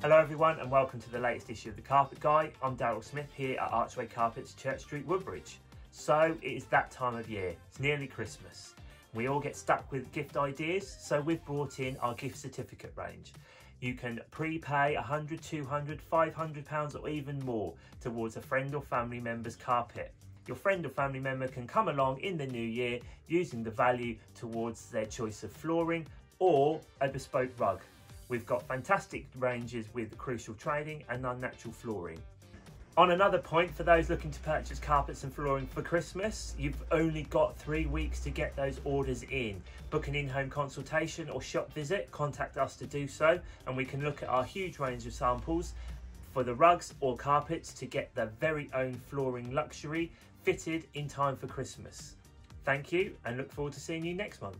Hello everyone and welcome to the latest issue of The Carpet Guy. I'm Darrell Smith here at Archway Carpets, Church Street, Woodbridge. So it is that time of year, it's nearly Christmas. We all get stuck with gift ideas, so we've brought in our gift certificate range. You can prepay 100, 200, 500 pounds or even more towards a friend or family member's carpet. Your friend or family member can come along in the new year using the value towards their choice of flooring or a bespoke rug. We've got fantastic ranges with Crucial Trading and unnatural flooring. On another point, for those looking to purchase carpets and flooring for Christmas, you've only got three weeks to get those orders in. Book an in-home consultation or shop visit, contact us to do so, and we can look at our huge range of samples for the rugs or carpets to get their very own flooring luxury fitted in time for Christmas. Thank you and look forward to seeing you next month.